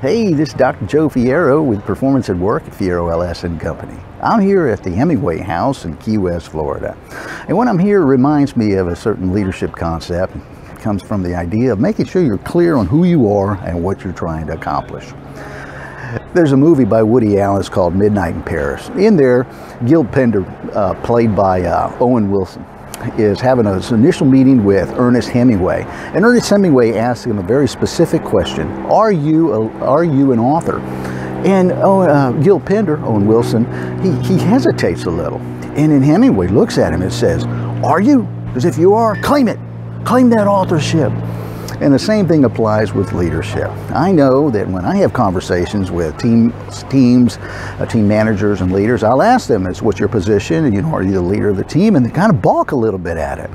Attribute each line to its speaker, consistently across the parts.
Speaker 1: Hey, this is Dr. Joe Fierro with Performance at Work at Fierro LS and Company. I'm here at the Hemingway House in Key West, Florida. And when I'm here, reminds me of a certain leadership concept. It comes from the idea of making sure you're clear on who you are and what you're trying to accomplish. There's a movie by Woody Allen called Midnight in Paris. In there, Gil Pender, uh, played by uh, Owen Wilson, is having an initial meeting with Ernest Hemingway. And Ernest Hemingway asks him a very specific question. Are you, a, are you an author? And oh, uh, Gil Pender, Owen Wilson, he, he hesitates a little. And then Hemingway looks at him and says, are you? Because if you are, claim it. Claim that authorship. And the same thing applies with leadership. I know that when I have conversations with team, teams, uh, team managers and leaders, I'll ask them, is what's your position? You know, are you the leader of the team? And they kind of balk a little bit at it.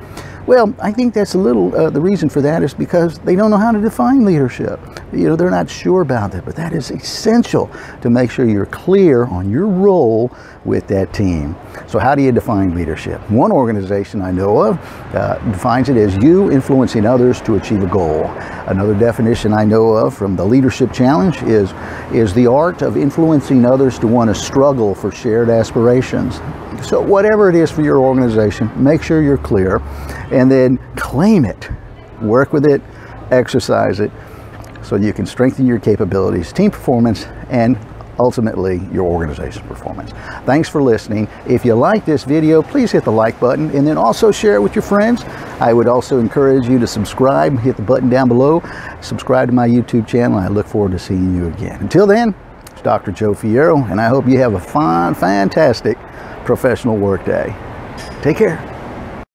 Speaker 1: Well, I think that's a little, uh, the reason for that is because they don't know how to define leadership. You know, they're not sure about that, but that is essential to make sure you're clear on your role with that team. So how do you define leadership? One organization I know of uh, defines it as you influencing others to achieve a goal. Another definition I know of from the Leadership Challenge is, is the art of influencing others to want to struggle for shared aspirations. So whatever it is for your organization, make sure you're clear and then claim it. Work with it, exercise it, so you can strengthen your capabilities, team performance, and ultimately your organization's performance. Thanks for listening. If you like this video, please hit the like button and then also share it with your friends. I would also encourage you to subscribe, hit the button down below, subscribe to my YouTube channel. I look forward to seeing you again. Until then, Dr. Joe Fierro, and I hope you have a fine, fantastic professional workday. Take care.